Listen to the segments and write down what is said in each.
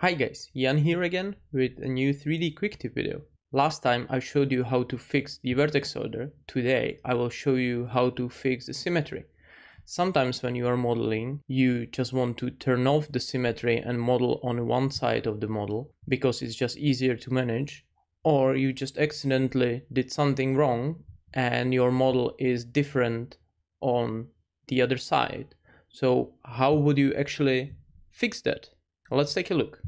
Hi guys, Jan here again with a new 3D quick tip video. Last time I showed you how to fix the vertex order. Today I will show you how to fix the symmetry. Sometimes when you are modeling, you just want to turn off the symmetry and model on one side of the model because it's just easier to manage. Or you just accidentally did something wrong and your model is different on the other side. So how would you actually fix that? Let's take a look.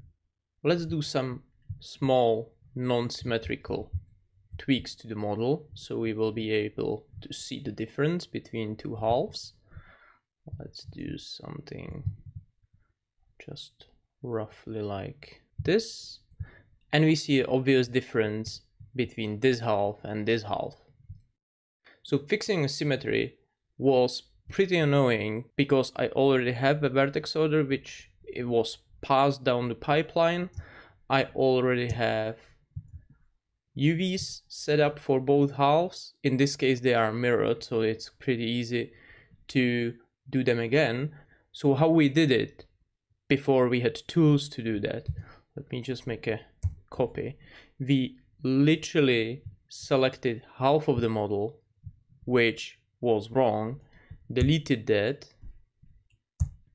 Let's do some small non-symmetrical tweaks to the model so we will be able to see the difference between two halves. Let's do something just roughly like this. And we see an obvious difference between this half and this half. So fixing a symmetry was pretty annoying because I already have a vertex order which it was passed down the pipeline. I already have UVs set up for both halves. In this case, they are mirrored, so it's pretty easy to do them again. So how we did it before we had tools to do that. Let me just make a copy. We literally selected half of the model, which was wrong, deleted that,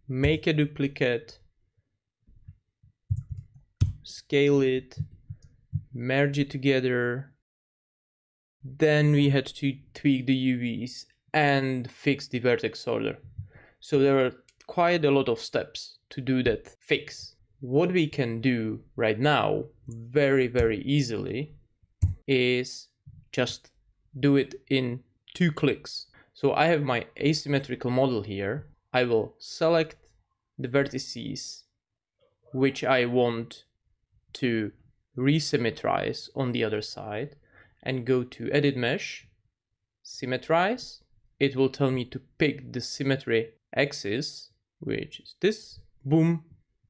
make a duplicate, scale it, merge it together. Then we had to tweak the UVs and fix the vertex order. So there are quite a lot of steps to do that fix. What we can do right now very, very easily is just do it in two clicks. So I have my asymmetrical model here. I will select the vertices which I want to resymmetrize on the other side and go to edit mesh, symmetrize. It will tell me to pick the symmetry axis, which is this, boom,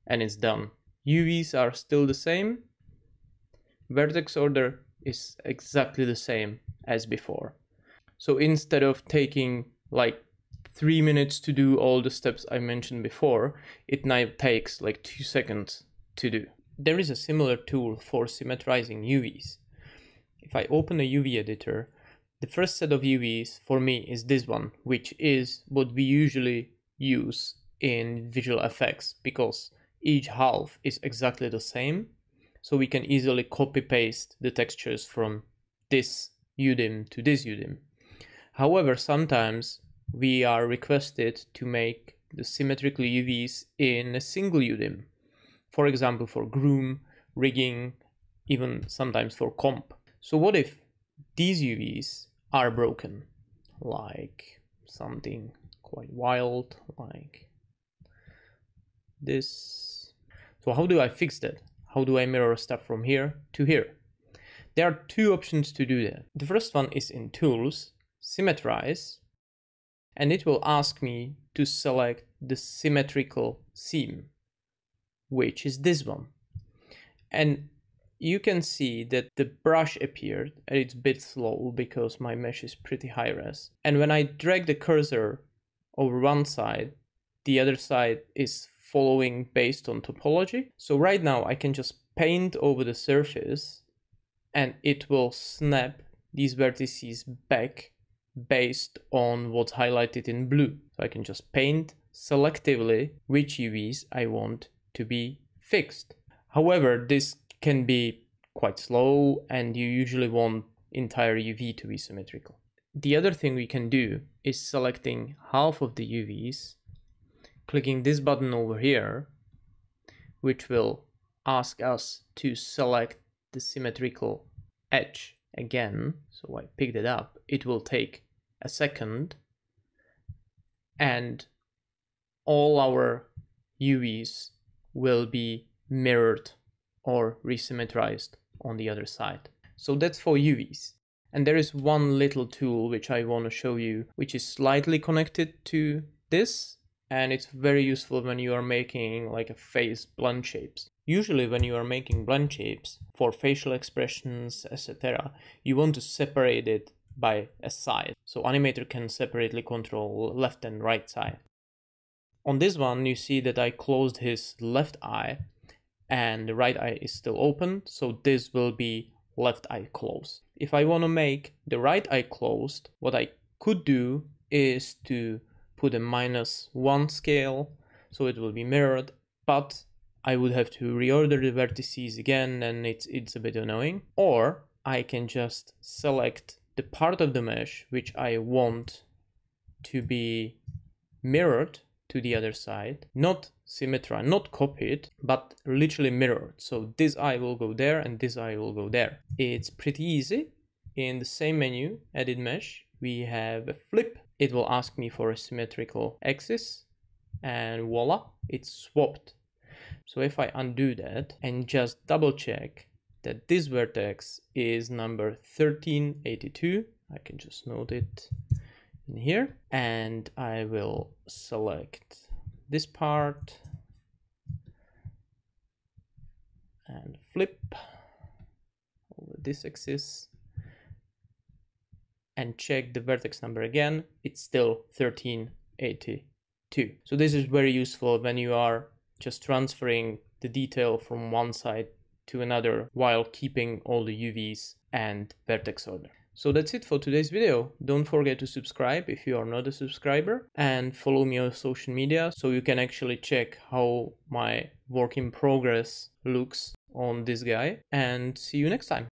and it's done. UVs are still the same. Vertex order is exactly the same as before. So instead of taking like three minutes to do all the steps I mentioned before, it now takes like two seconds to do. There is a similar tool for symmetrizing UVs. If I open a UV editor, the first set of UVs for me is this one, which is what we usually use in visual effects because each half is exactly the same. So we can easily copy paste the textures from this UDIM to this UDIM. However, sometimes we are requested to make the symmetrical UVs in a single UDIM for example, for groom, rigging, even sometimes for comp. So what if these UVs are broken? Like something quite wild, like this. So how do I fix that? How do I mirror stuff from here to here? There are two options to do that. The first one is in Tools, Symmetrize, and it will ask me to select the symmetrical seam which is this one. And you can see that the brush appeared and it's a bit slow because my mesh is pretty high res. And when I drag the cursor over one side, the other side is following based on topology. So right now I can just paint over the surface and it will snap these vertices back based on what's highlighted in blue. So I can just paint selectively which UVs I want to be fixed. However, this can be quite slow and you usually want entire UV to be symmetrical. The other thing we can do is selecting half of the UVs, clicking this button over here, which will ask us to select the symmetrical edge again. So I picked it up. It will take a second and all our UVs will be mirrored or resymmetrized on the other side. So that's for UVs. And there is one little tool which I want to show you, which is slightly connected to this. And it's very useful when you are making like a face blend shapes. Usually when you are making blend shapes for facial expressions, etc., you want to separate it by a side. So Animator can separately control left and right side. On this one, you see that I closed his left eye and the right eye is still open. So this will be left eye closed. If I want to make the right eye closed, what I could do is to put a minus one scale so it will be mirrored, but I would have to reorder the vertices again and it's, it's a bit annoying. Or I can just select the part of the mesh which I want to be mirrored to the other side, not symmetrized, not copied, but literally mirrored. So this eye will go there and this eye will go there. It's pretty easy. In the same menu, edit mesh, we have a flip. It will ask me for a symmetrical axis and voila, it's swapped. So if I undo that and just double check that this vertex is number 1382, I can just note it in here and I will select this part and flip over this axis and check the vertex number again it's still 1382 so this is very useful when you are just transferring the detail from one side to another while keeping all the UVs and vertex order. So that's it for today's video. Don't forget to subscribe if you are not a subscriber and follow me on social media so you can actually check how my work in progress looks on this guy and see you next time.